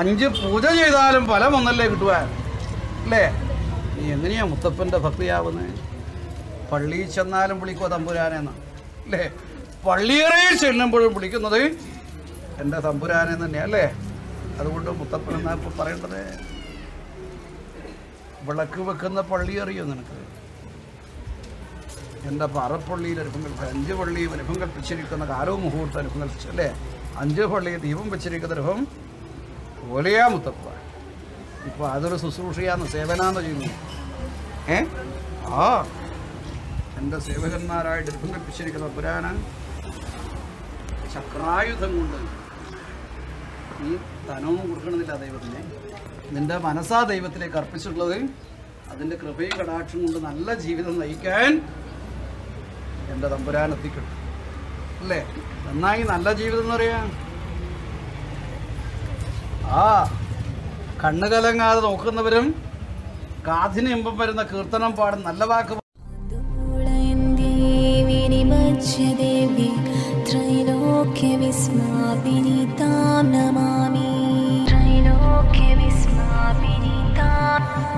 അഞ്ച് പൂജ ചെയ്താലും ഫലം ഒന്നല്ലേ കിട്ടുവാൻ? അല്ലേ? നീ എങ്ങനെയാ മുത്തപ്പന്റെ ഭക്തിയാവുന്നത് പള്ളിയിൽ ചെന്നാലും വിളിക്കുക തമ്പുരാനെന്ന്? അല്ലേ? പള്ളിയറയിൽ ചെല്ലുമ്പോഴും വിളിക്കുന്നത് എന്റെ തമ്പുരാനെ തന്നെയാ അല്ലേ? അതുകൊണ്ട് മുത്തപ്പൻ എന്നാ ഇപ്പം പറയേണ്ടത്? വിളക്ക് വെക്കുന്ന പള്ളി അറിയോ നിനക്ക്? എന്റെ പറപ്പള്ളിയിൽ അനുഭവം കൽപ്പിച്ച അഞ്ച് പള്ളി അനുഭവം കൽപ്പിച്ചിരിക്കുന്ന കാലവും മുഹൂർത്തം അനുഭവം കൽപ്പിച്ചു അല്ലേ? അഞ്ച് പള്ളി ദീപം വെച്ചിരിക്കുന്ന അനുഭവം പോലെയാ മുത്തപ്പ. ഇപ്പോൾ അതൊരു ശുശ്രൂഷയാന്ന് സേവനാന്ന് ചെയ്യുന്നു. ഏ? ആ എന്റെ സേവകന്മാരായിട്ട് ബന്ധിപ്പിച്ചിരിക്കുന്ന പുരാണ ചക്രായുധം കൊണ്ട് നീ ധനവും കൊടുക്കണമെന്നില്ല ദൈവത്തിന്. നിന്റെ മനസ്സാ ദൈവത്തിലേക്ക് അർപ്പിച്ചിട്ടുള്ളത് അതിന്റെ കൃപയും കടാക്ഷം കൊണ്ട് നല്ല ജീവിതം നയിക്കാൻ എന്റെ തമ്പുരാൻ എത്തിക്കണം അല്ലേ? നന്നായി നല്ല ജീവിതം എന്ന് പറയാ? ആ കണ്ണുകലങ്ങാതെ നോക്കുന്നവരും കാതിന് ഇമ്പം വരുന്ന കീർത്തനം പാടും നല്ല വാക്ക് ത്രൈലോക്യ വിസ്മാപിനി താം